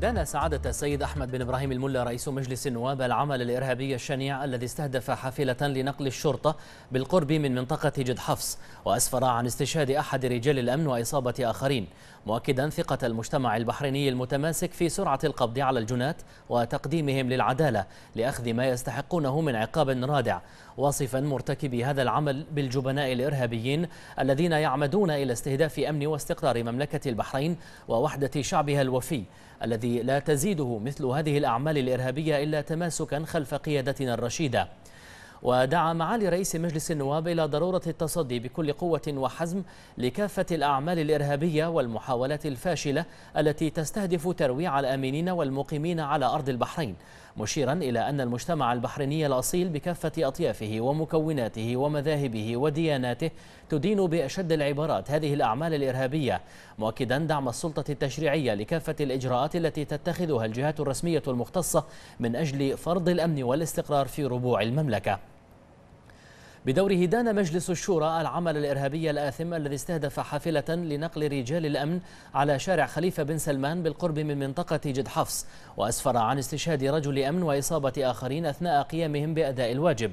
دان سعادة السيد أحمد بن إبراهيم الملا رئيس مجلس النواب العمل الإرهابي الشنيع الذي استهدف حافلة لنقل الشرطة بالقرب من منطقة جد حفص وأسفر عن استشهاد أحد رجال الأمن وإصابة آخرين. مؤكدا ثقة المجتمع البحريني المتماسك في سرعة القبض على الجنات وتقديمهم للعدالة لأخذ ما يستحقونه من عقاب رادع. واصفا مرتكبي هذا العمل بالجبناء الإرهابيين الذين يعمدون إلى استهداف أمن واستقرار مملكة البحرين ووحدة شعبها الوفي الذي لا تزيده مثل هذه الأعمال الإرهابية إلا تماسكا خلف قيادتنا الرشيدة. ودعا معالي رئيس مجلس النواب إلى ضرورة التصدي بكل قوة وحزم لكافة الأعمال الإرهابية والمحاولات الفاشلة التي تستهدف ترويع الآمنين والمقيمين على أرض البحرين. مشيرا إلى أن المجتمع البحريني الأصيل بكافة أطيافه ومكوناته ومذاهبه ودياناته تدين بأشد العبارات. هذه الأعمال الإرهابية مؤكدا دعم السلطة التشريعية لكافة الإجراءات التي تتخذها الجهات الرسمية المختصة من أجل فرض الأمن والاستقرار في ربوع المملكة. بدوره دان مجلس الشورى العمل الإرهابي الآثم الذي استهدف حافلة لنقل رجال الأمن على شارع خليفة بن سلمان بالقرب من منطقة جد حفص وأسفر عن استشهاد رجل أمن وإصابة آخرين أثناء قيامهم بأداء الواجب.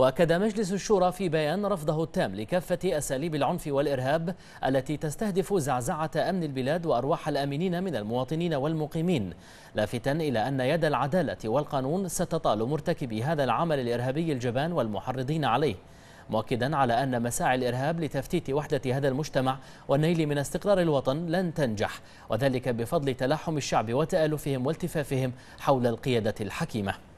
وأكد مجلس الشورى في بيان رفضه التام لكافة أساليب العنف والإرهاب التي تستهدف زعزعة أمن البلاد وأرواح الآمنين من المواطنين والمقيمين لافتا إلى أن يد العدالة والقانون ستطال مرتكبي هذا العمل الإرهابي الجبان والمحرضين عليه مؤكدا على أن مساعي الإرهاب لتفتيت وحدة هذا المجتمع والنيل من استقرار الوطن لن تنجح وذلك بفضل تلاحم الشعب وتآلفهم والتفافهم حول القيادة الحكيمة.